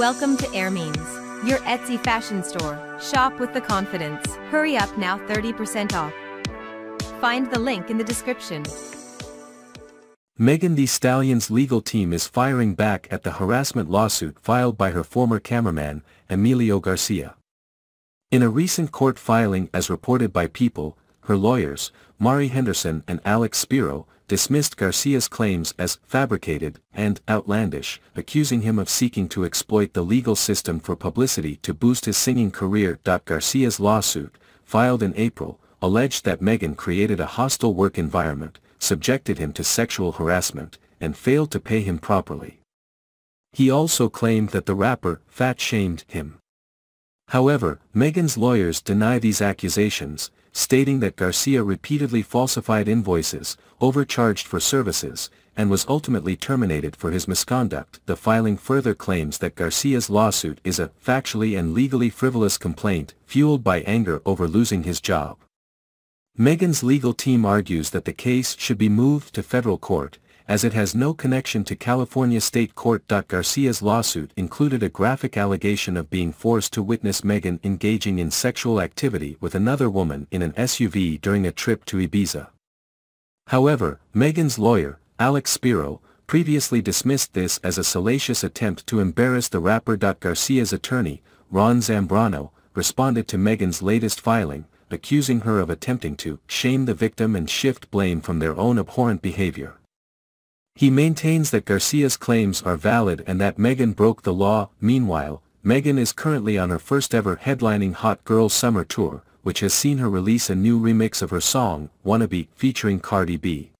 Welcome to Airmeans, your Etsy fashion store. Shop with the confidence. Hurry up now 30% off. Find the link in the description. Megan Thee Stallion's legal team is firing back at the harassment lawsuit filed by her former cameraman, Emilio Garcia. In a recent court filing as reported by People, her lawyers, Mari Henderson and Alex Spiro, dismissed Garcia's claims as fabricated and outlandish, accusing him of seeking to exploit the legal system for publicity to boost his singing career. Garcia's lawsuit, filed in April, alleged that Megan created a hostile work environment, subjected him to sexual harassment, and failed to pay him properly. He also claimed that the rapper fat-shamed him. However, Megan's lawyers deny these accusations, stating that Garcia repeatedly falsified invoices, overcharged for services, and was ultimately terminated for his misconduct. The filing further claims that Garcia's lawsuit is a factually and legally frivolous complaint, fueled by anger over losing his job. Megan's legal team argues that the case should be moved to federal court, as it has no connection to California State Court. Garcia's lawsuit included a graphic allegation of being forced to witness Megan engaging in sexual activity with another woman in an SUV during a trip to Ibiza. However, Megan's lawyer, Alex Spiro, previously dismissed this as a salacious attempt to embarrass the rapper. Garcia's attorney, Ron Zambrano, responded to Megan's latest filing, accusing her of attempting to shame the victim and shift blame from their own abhorrent behavior. He maintains that Garcia's claims are valid and that Megan broke the law. Meanwhile, Megan is currently on her first ever headlining Hot Girl Summer Tour, which has seen her release a new remix of her song, Wannabe, featuring Cardi B.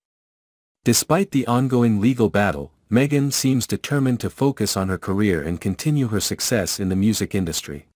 Despite the ongoing legal battle, Megan seems determined to focus on her career and continue her success in the music industry.